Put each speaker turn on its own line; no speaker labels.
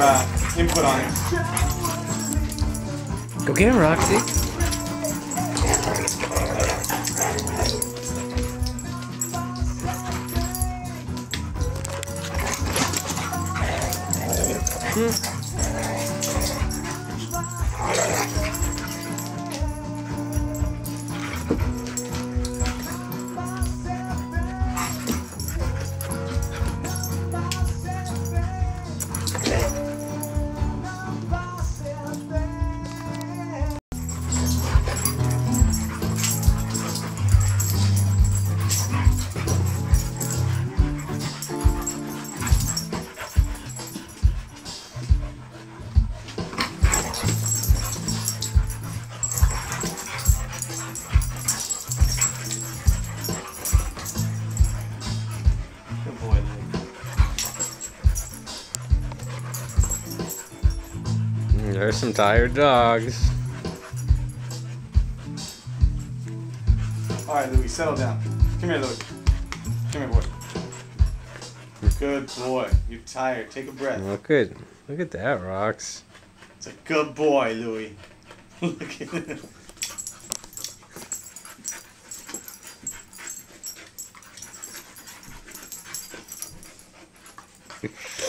uh, input on it.
Go get him, Roxy.
Good
There's some tired dogs.
All right, Louie, settle down. Come here, Louie. Come here, boy. Good boy. You're tired. Take a breath.
Look at look at that, Rox.
It's a good boy, Louie. Look at him.